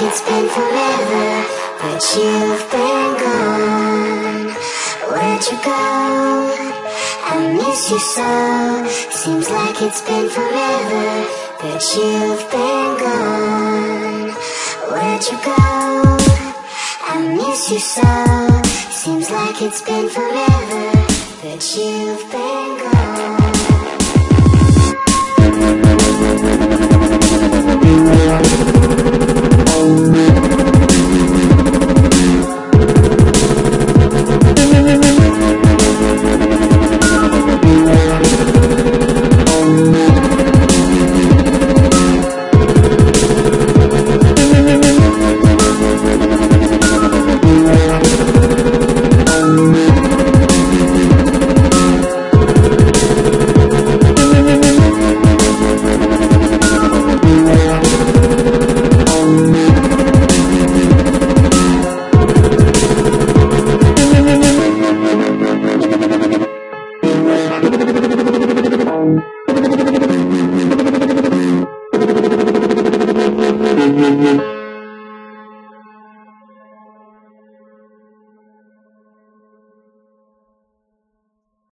Like it's been forever, but you've been gone. Where'd you go? I miss you so. Seems like it's been forever, but you've been gone. Where'd you go? I miss you so. Seems like it's been forever, but you've been